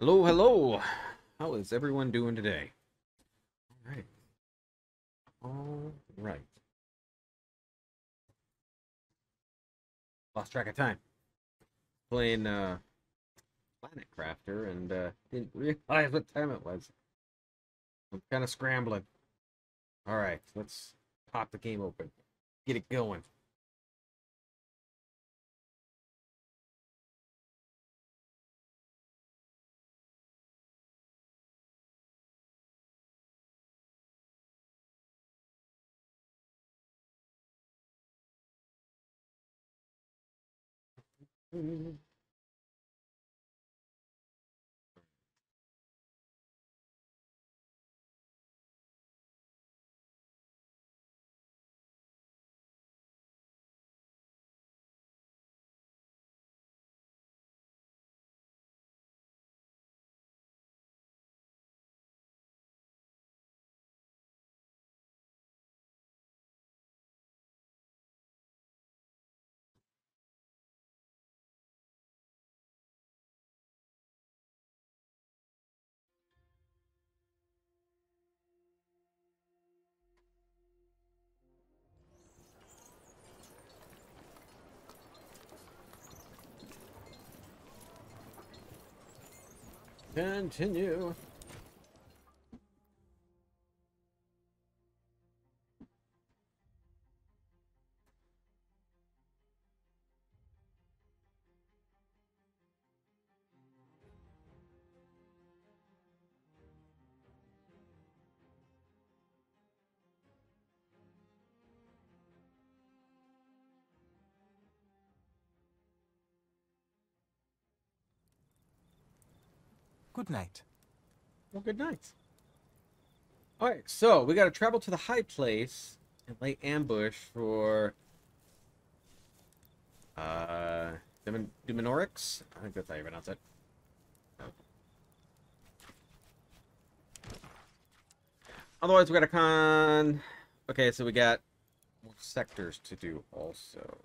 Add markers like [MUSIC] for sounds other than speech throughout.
Hello, hello. How is everyone doing today? All right. All right. Lost track of time. Playing uh Planet Crafter and uh didn't realize what time it was. I'm kind of scrambling. All right, let's pop the game open. Get it going. Mm. Continue. Good night. Well, good night. All right, so we got to travel to the high place and lay ambush for uh Dumin- Duminorix. I think that's how you pronounce it. Otherwise, we got a con. Okay, so we got sectors to do also.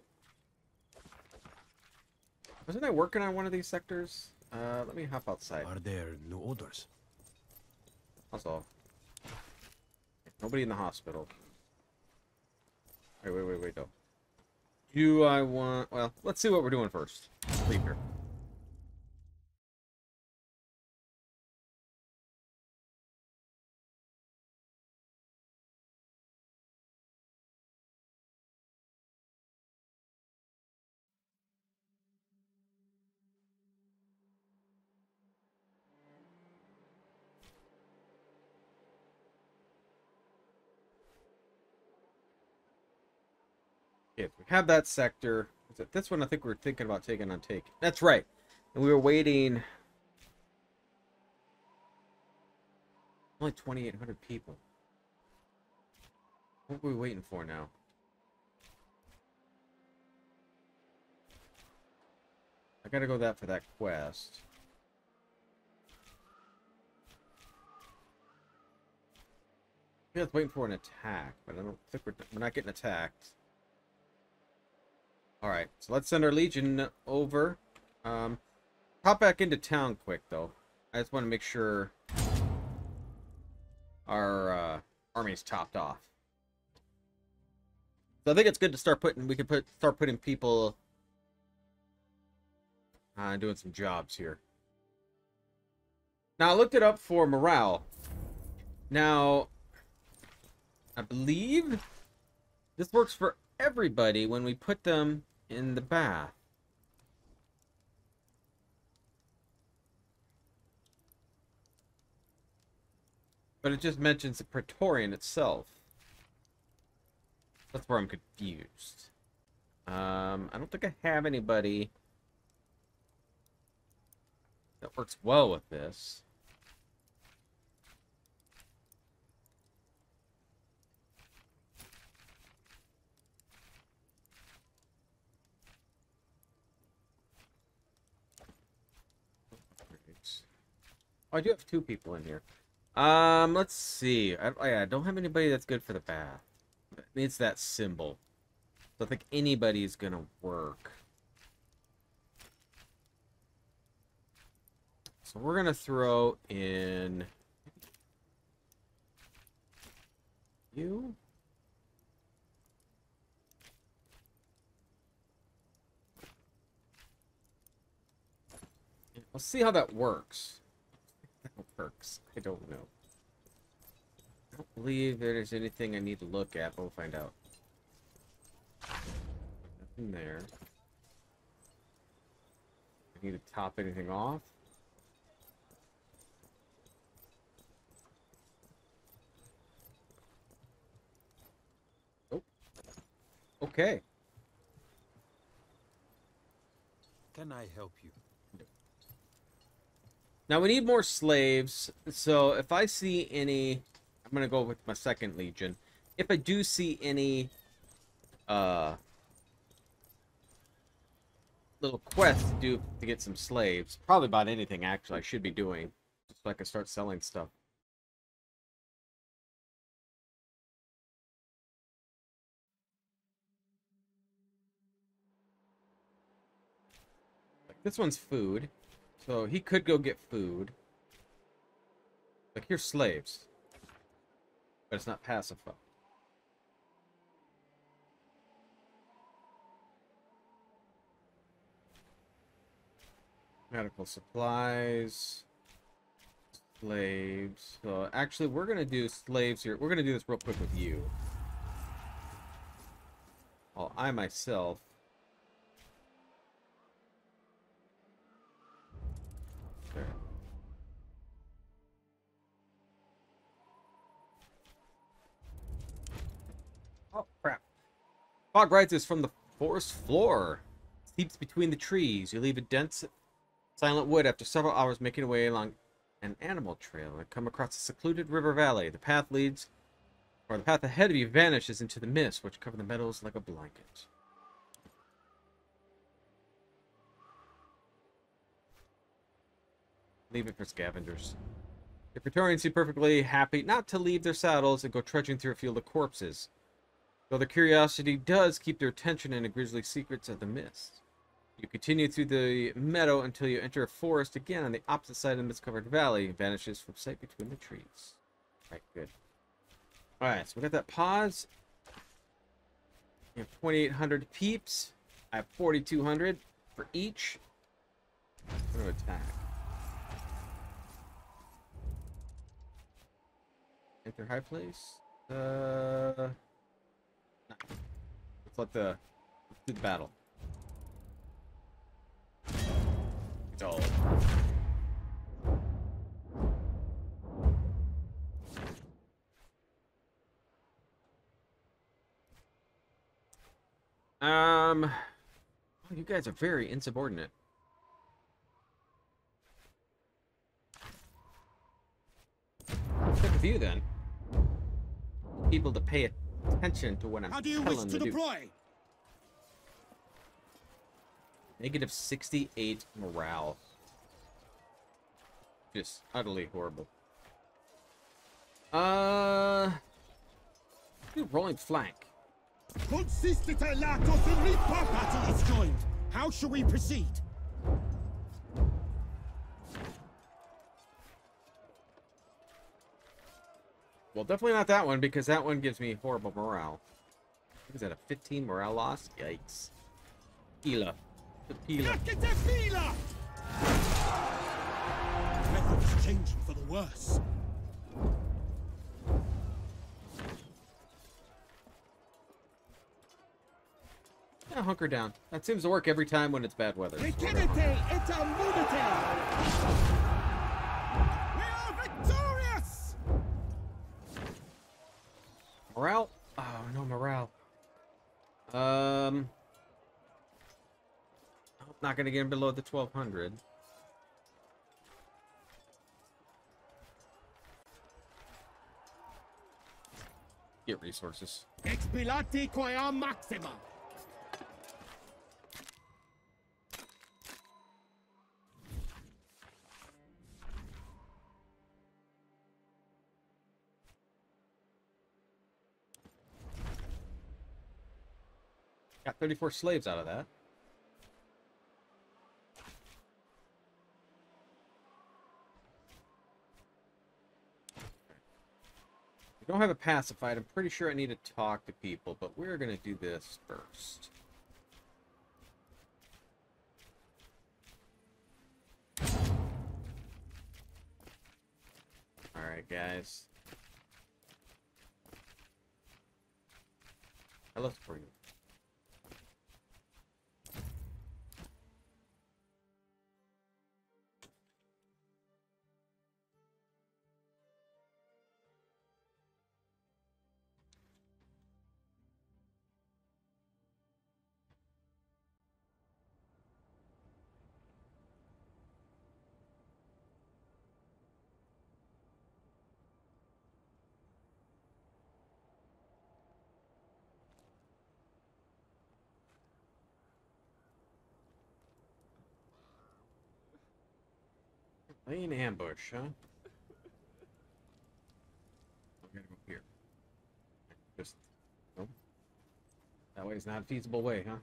Wasn't I working on one of these sectors? Uh, let me hop outside. Are there new orders? That's all. Nobody in the hospital. Wait, wait, wait, wait, though. Do I want... Well, let's see what we're doing first. Leave Okay, we have that sector. This one? I think we are thinking about taking on take. That's right. And we were waiting. Only 2,800 people. What are we waiting for now? I gotta go that for that quest. Yeah, it's waiting for an attack, but I don't think we're, we're not getting attacked. Alright, so let's send our Legion over. Um, pop back into town quick, though. I just want to make sure our uh, army's topped off. So I think it's good to start putting, we can put start putting people uh, doing some jobs here. Now, I looked it up for morale. Now, I believe this works for everybody when we put them in the bath. But it just mentions the Praetorian itself. That's where I'm confused. Um, I don't think I have anybody that works well with this. Oh, I do have two people in here. Um, let's see. I, I, I don't have anybody that's good for the bath. It needs that symbol. So I think anybody's gonna work. So we're gonna throw in you. Let's see how that works. Works. I don't know. I don't believe there's anything I need to look at, but we'll find out. Nothing there. I need to top anything off. Nope. Okay. Can I help you? Now we need more slaves. So if I see any, I'm gonna go with my second legion. If I do see any, uh, little quests to do to get some slaves, probably about anything actually I should be doing, just so I can start selling stuff. Like this one's food. So he could go get food. Like here's slaves. But it's not pacified. Medical supplies. Slaves. So actually we're gonna do slaves here. We're gonna do this real quick with you. While I myself There. Oh, crap. Fog rises from the forest floor. seeps between the trees. You leave a dense, silent wood after several hours making your way along an animal trail and come across a secluded river valley. The path leads, or the path ahead of you vanishes into the mist, which cover the meadows like a blanket. Leave it for scavengers. The Praetorians seem perfectly happy not to leave their saddles and go trudging through a field of corpses, though their curiosity does keep their attention in the grisly secrets of the mist. You continue through the meadow until you enter a forest again on the opposite side of the mist-covered valley. It vanishes from sight between the trees. Alright, good. Alright, so we got that pause. We have 2,800 peeps. I have 4,200 for each. I'm going to attack. Enter high place. Uh. Let's let the let's do the battle. All. Um, you guys are very insubordinate. Stick with you then. People to pay attention to what I'm How do you wish to deploy? Negative 68 morale. Just utterly horrible. Uh, do rolling flank. Consistite latos in ripa battle is joined. How shall we proceed? Well, definitely not that one because that one gives me horrible morale. Is that a 15 morale loss? Yikes. Tequila. Tequila. Yakete fila! Weather is changing for the worse. Yeah, hunker down. That seems to work every time when it's bad weather. Morale? Oh, no morale. Um, I'm not gonna get him below the 1200. Get resources. Expilati quae maxima. 34 slaves out of that. I don't have a pacified. I'm pretty sure I need to talk to people, but we're going to do this first. Alright, guys. I look for you. Lay an ambush, huh? I'm gonna go here. Just no. That way is not a feasible way, huh?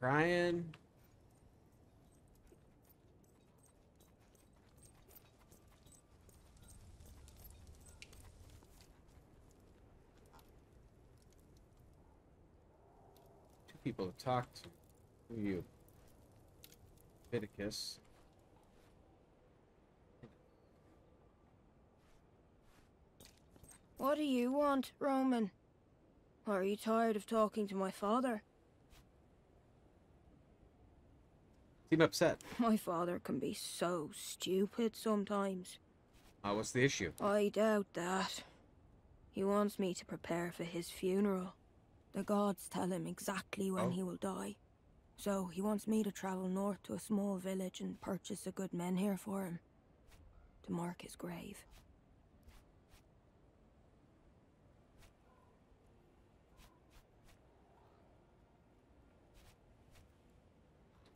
Crying. Two people to talk to. Who are you? Leviticus. What do you want, Roman? Are you tired of talking to my father? Seem upset. My father can be so stupid sometimes. Uh, what's the issue? I doubt that. He wants me to prepare for his funeral. The gods tell him exactly when Oh. he will die. So he wants me to travel north to a small village and purchase a good men here for him. To mark his grave.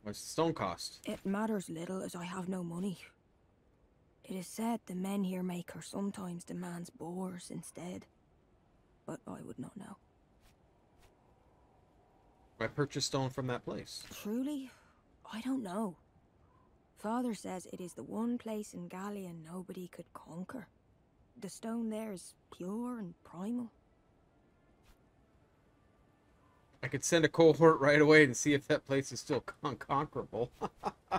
What's the stone cost? It matters little as I have no money. It is said the men here make maker sometimes demands boars instead. But I would not know. I purchased stone from that place. Truly, I don't know. Father says it is the one place in Gallia nobody could conquer. The stone there is pure and primal. I could send a cohort right away and see if that place is still unconquerable. [LAUGHS]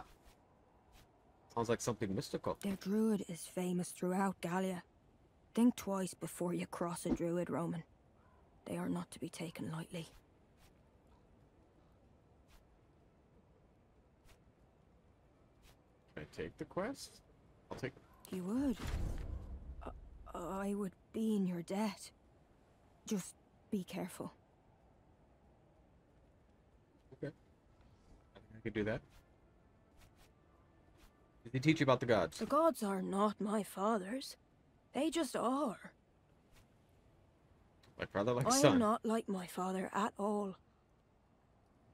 Sounds like something mystical. Their druid is famous throughout Gallia. Think twice before you cross a druid, Roman. They are not to be taken lightly. I take the quest? I'll take. You would. I, I would be in your debt. Just be careful. Okay. I think I could do that. Did he teach you about the gods? The gods are not my father's. They just are. Like brother, like I son. I am not like my father at all.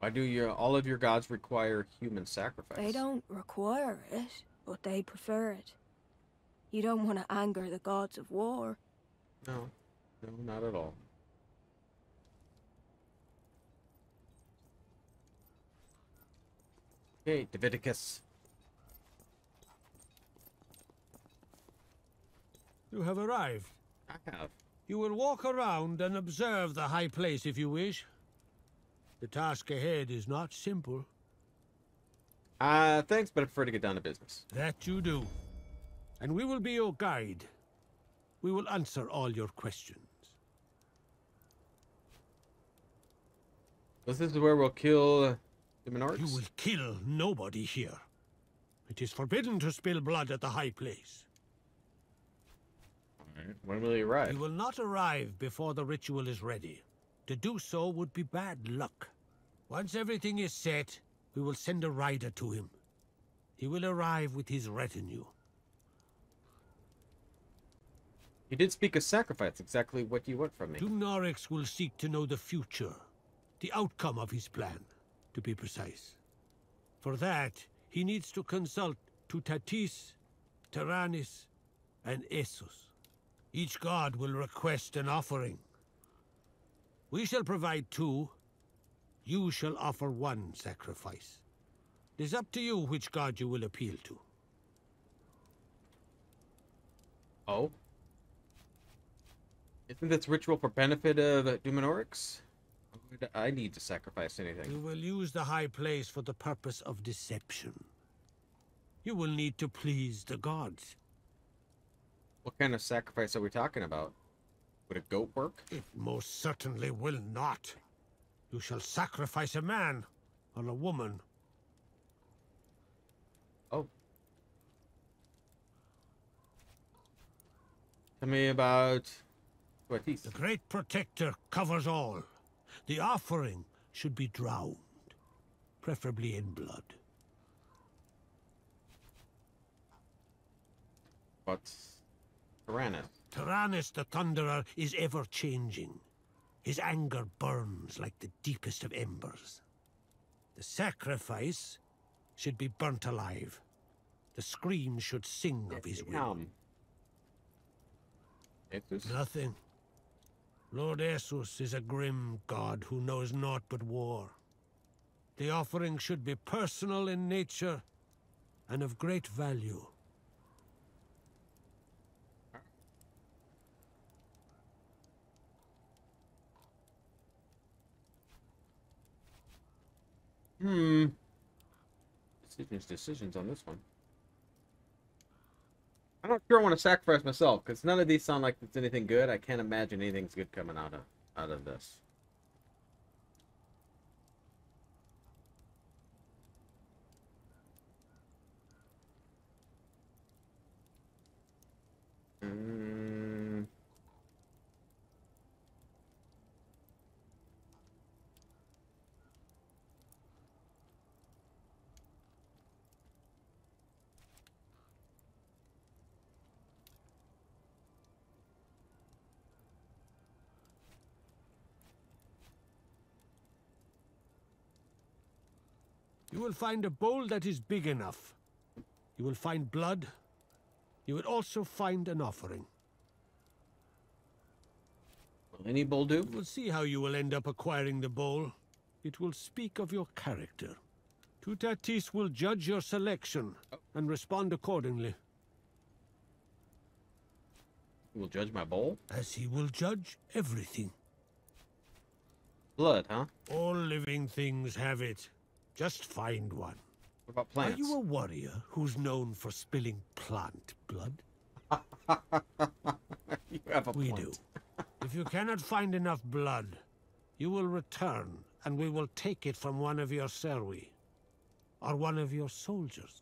Why do your all of your gods require human sacrifice? They don't require it, but they prefer it. You don't want to anger the gods of war. No, no, not at all. Okay, Divitiacus. You have arrived. I have. You will walk around and observe the high place if you wish. The task ahead is not simple. Uh, thanks, but I prefer to get down to business. That you do. And we will be your guide. We will answer all your questions. This is where we'll kill the Menards? You will kill nobody here. It is forbidden to spill blood at the high place. Alright, When will he arrive? You will not arrive before the ritual is ready. To do so would be bad luck. Once everything is set, we will send a rider to him. He will arrive with his retinue. He did speak of sacrifice, exactly what you want from me. Dumnorix will seek to know the future, the outcome of his plan, to be precise. For that, he needs to consult Tutatis, Taranis, and Esus. Each god will request an offering. We shall provide two. You shall offer one sacrifice. It is up to you which god you will appeal to. Oh. Isn't this ritual for benefit of Dumnorix? I need to sacrifice anything. You will use the high place for the purpose of deception. You will need to please the gods. What kind of sacrifice are we talking about? Would a goat work? It most certainly will not. You shall sacrifice a man or a woman. Oh. Tell me about Ortiz. The Great Protector covers all. The offering should be drowned, preferably in blood. What's Taranis? Taranis the Thunderer is ever changing. His anger burns like the deepest of embers. The sacrifice should be burnt alive. The scream should sing of his will. Nothing. Lord Esus is a grim god who knows naught but war. The offering should be personal in nature and of great value. Hmm. Decisions, decisions on this one. I'm not sure I want to sacrifice myself because none of these sound like it's anything good. I can't imagine anything's good coming out of out of this. Mm. Will find a bowl that is big enough. You will find blood. You will also find an offering. Will any bull do? Will see how you will end up acquiring the bowl. It will speak of your character. Tutatis will judge your selection and respond accordingly, Will judge my bowl? as he will judge everything. Blood, huh? All living things have it. Just find one. What about Are you a warrior who's known for spilling plant blood? [LAUGHS] you have a We point. do. if you cannot find enough blood, you will return, and we will take it from one of your serwi, or one of your soldiers.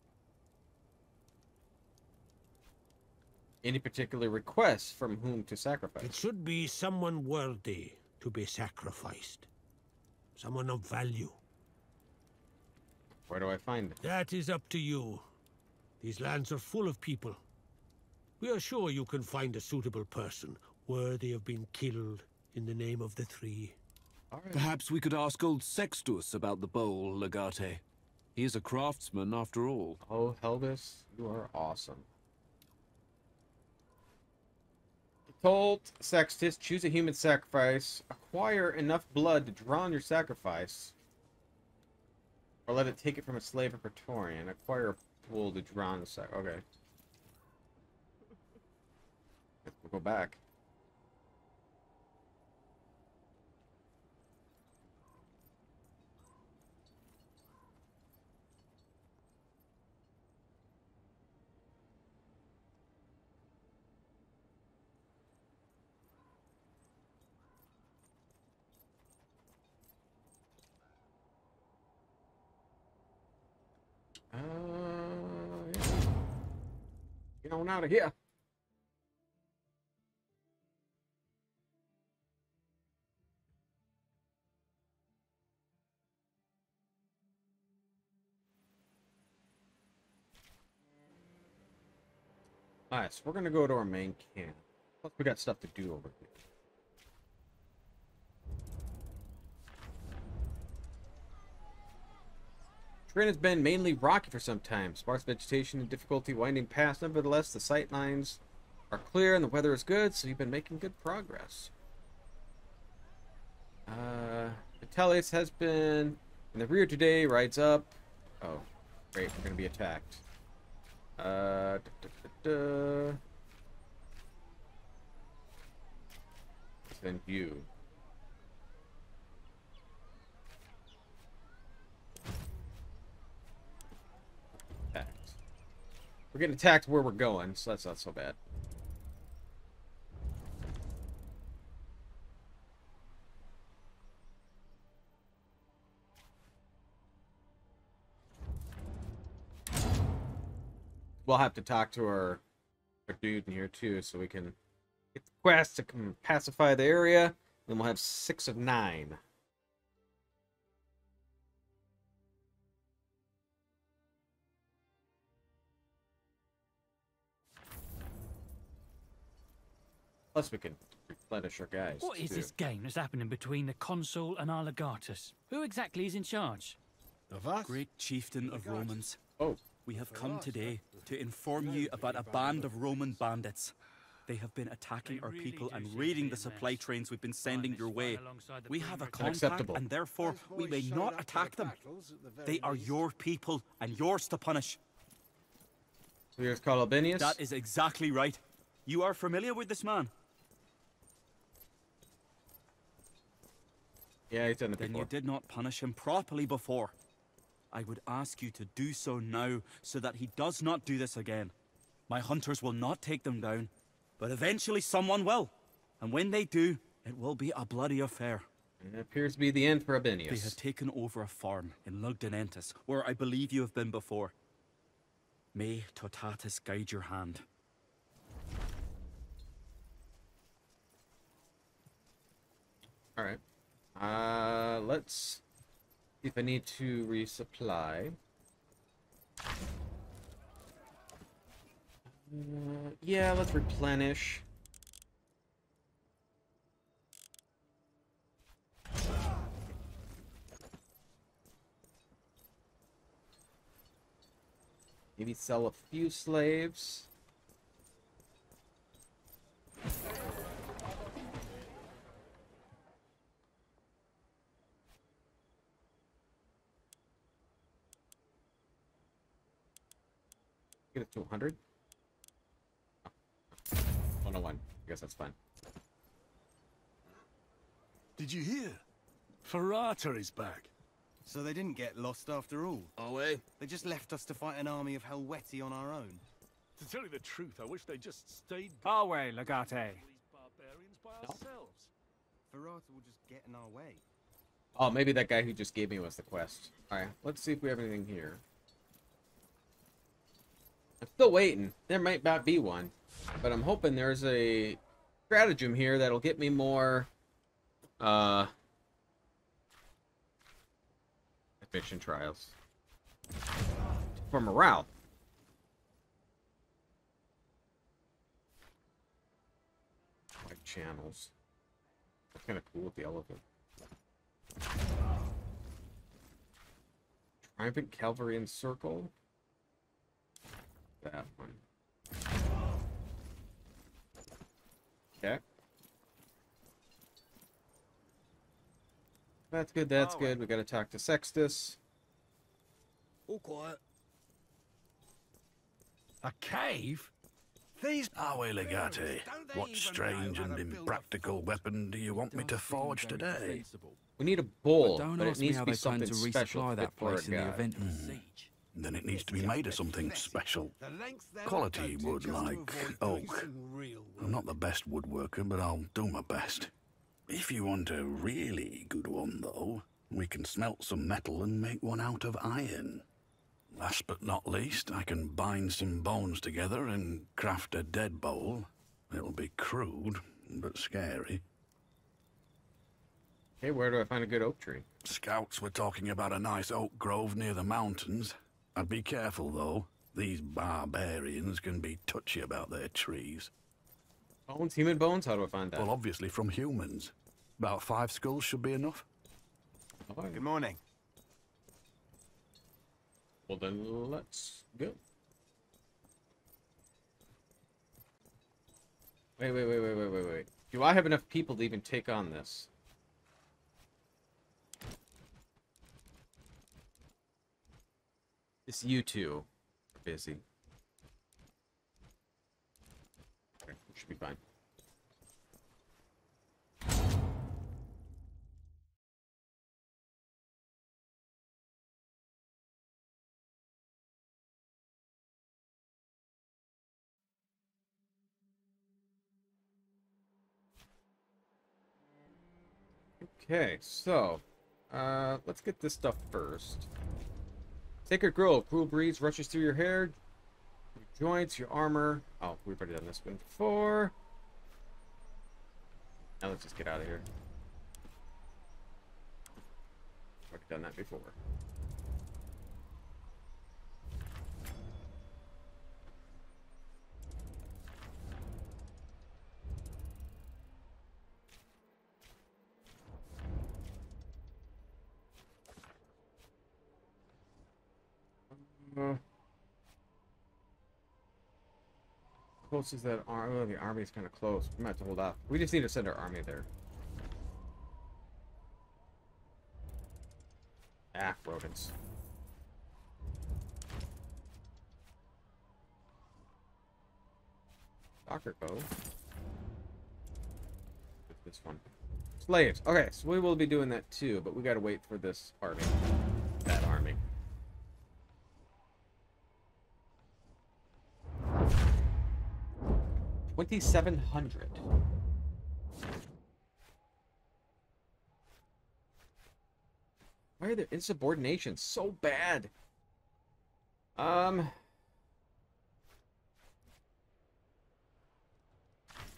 Any particular requests from whom to sacrifice? It should be someone worthy to be sacrificed. Someone of value. Where do I find it? That is up to you. These lands are full of people. We are sure you can find a suitable person, worthy of being killed in the name of the Three. All right. Perhaps we could ask old Sextus about the bowl, Legate. He is a craftsman after all. Oh, Helvis, you are awesome. He told Sextus, choose a human sacrifice, acquire enough blood to draw on your sacrifice, or let it take it from a slave or Praetorian. Acquire a pool to draw on the sac. Okay. We'll go back. Uh, yeah. Get on out of here. Alright, so we're gonna go to our main camp. Plus, we got stuff to do over here. Terrain has been mainly rocky for some time. Sparse vegetation and difficulty winding past. Nevertheless, the sight lines are clear and the weather is good, so you've been making good progress. Uh, has been in the rear today, rides up. Oh, great, we're going to be attacked. Uh, da, da, da, you. We're getting attacked where we're going, so that's not so bad. We'll have to talk to our, our dude in here too, so we can get the quest to pacify the area. Then we'll have six of nine. Plus, we can replenish our guys. What is too. this game that's happening between the consul and our legatus? Who exactly is in charge? Of us? Great chieftain of Romans, Oh, we have come today to inform you about a band of Roman bandits. They have been attacking our people and raiding the supply trains we've been sending your way. We have a compact Unacceptable. and therefore we may not attack them. They are your people and yours to punish. so here's Carl Albinius. That is exactly right. You are familiar with this man? Yeah, he's done it Then before. you did not punish him properly before. I would ask you to do so now so that he does not do this again. My hunters will not take them down, but eventually someone will. And when they do, it will be a bloody affair. It appears to be the end for They Albinius. have taken over a farm in Lugdunensis, where I believe you have been before. May Totatus guide your hand. All right. Uh, let's see if I need to resupply. Uh, yeah, let's replenish. Maybe sell a few slaves. Get it to 100. 101. I guess that's fine. Did you hear? Ferrata is back. So they didn't get lost after all. Oh, eh? They just left us to fight an army of Helvetii on our own. To tell you the truth, I wish they just stayed Our way, legate. these barbarians by No. ourselves. Ferrata will just get in our way. Oh, maybe that guy who just gave me was the quest. Alright, let's see if we have anything here. I'm still waiting. There might not be one. But I'm hoping there's a stratagem here that'll get me more uh eviction trials. For morale. Wide channels. That's kinda cool with the elephant. Triumphant Cavalry and Circle. That one. Okay. That's good, that's good. We gotta talk to Sextus. All quiet. A cave? These ah, Awe Legate, what strange and impractical weapon do you want me to forge today? We need a bowl, Don't but it ask me needs how to be they plan something to special resupply fit that place in the event of a siege. Then it needs to be made of something special. Quality wood like oak. I'm not the best woodworker, but I'll do my best. If you want a really good one, though, we can smelt some metal and make one out of iron. Last but not least, I can bind some bones together and craft a dead bowl. It'll be crude, but scary. Hey, where do I find a good oak tree? Scouts were talking about a nice oak grove near the mountains. I'd be careful, though. These barbarians can be touchy about their trees. Bones? Human bones? How do I find that? Well, obviously from humans. About five skulls should be enough. Oh, Good morning. well, then let's go. Wait, wait, wait, wait, wait, wait, wait. Do I have enough people to even take on this? It's you two. Busy. Okay, should be fine. Okay, so, uh, let's get this stuff first. Sacred Grove, cool breeze rushes through your hair, your joints, your armor. Oh, we've already done this one before. Now let's just get out of here. Already done that before. Uh, close is that army? Oh, the army is kind of close. We might have to hold off. We just need to send our army there. Ah, rodents. Soccer bow. This one. Slaves. Okay, so we will be doing that too, but we gotta wait for this army. 5,700. Why are their insubordination so bad? Um...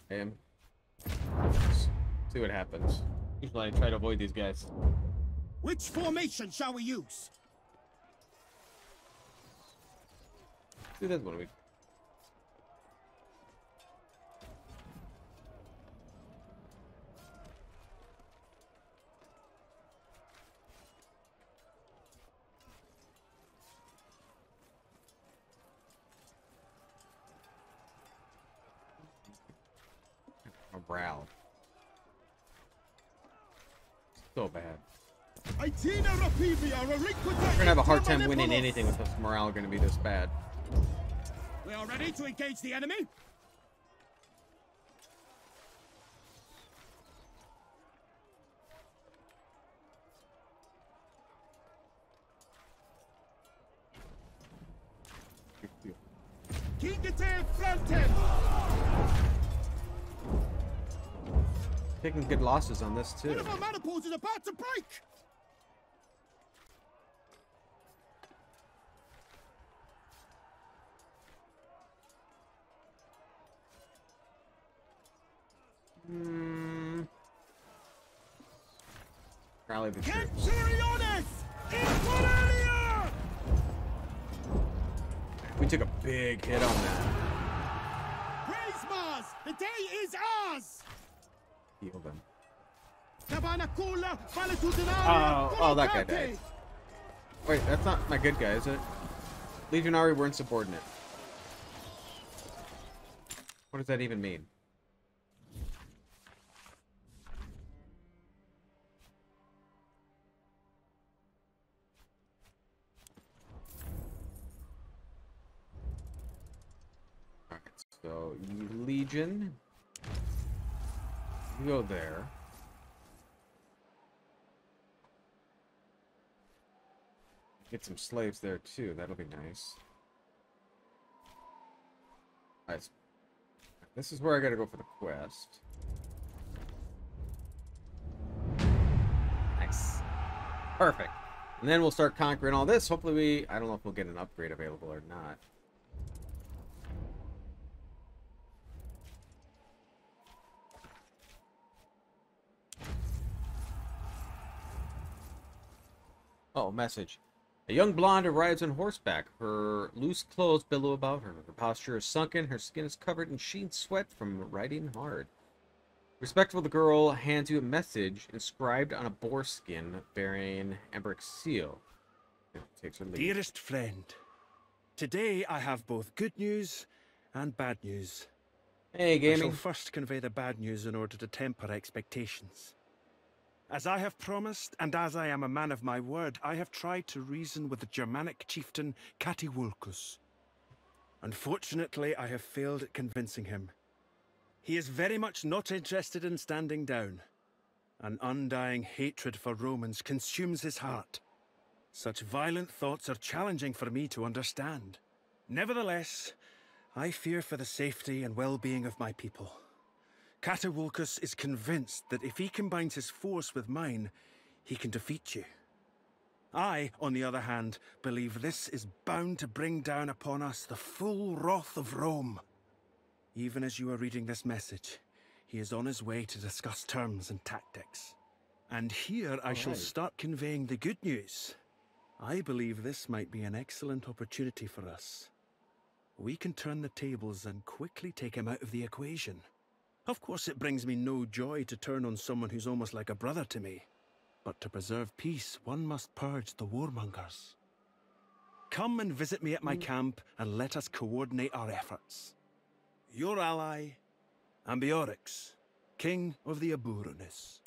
And let's see what happens. Usually I try to avoid these guys. Which formation shall we use? See, that's one. we Morale. So bad. We're gonna have a hard time winning anything with this morale gonna be this bad. We are ready to engage the enemy. Taking good losses on this too. One of our maniples is about to break! Hmm. The. We took a big hit on that. Praise Mars! The day is ours! Heal them. Oh, oh, that guy died. Wait, that's not my good guy, is it? Legionary weren't insubordinate. What does that even mean? Alright, so Legion. Go there. Get some slaves there too. That'll be nice. Nice. This is where I gotta go for the quest. Nice. Perfect. And then we'll start conquering all this. Hopefully we... I don't know if we'll get an upgrade available or not. Oh, message. A young blonde arrives on horseback. Her loose clothes billow about her. Her posture is sunken. Her skin is covered in sheen sweat from riding hard. Respectful, the girl hands you a message inscribed on a boar skin bearing Emberick's seal. Takes her leave. Dearest friend, today I have both good news and bad news. Hey, gaming. I shall first convey the bad news in order to temper expectations. As I have promised, and as I am a man of my word, I have tried to reason with the Germanic chieftain Catuvolcus. Unfortunately, I have failed at convincing him. He is very much not interested in standing down. An undying hatred for Romans consumes his heart. Such violent thoughts are challenging for me to understand. Nevertheless, I fear for the safety and well-being of my people. Catuvolcus is convinced that if he combines his force with mine, he can defeat you. I, on the other hand, believe this is bound to bring down upon us the full wrath of Rome. Even as you are reading this message, he is on his way to discuss terms and tactics. And here I shall right. start conveying the good news. I believe this might be an excellent opportunity for us. We can turn the tables and quickly take him out of the equation. Of course, it brings me no joy to turn on someone who's almost like a brother to me. But to preserve peace, one must purge the warmongers. Come and visit me at my mm. camp and let us coordinate our efforts. Your ally, Ambiorix, King of the Eburones.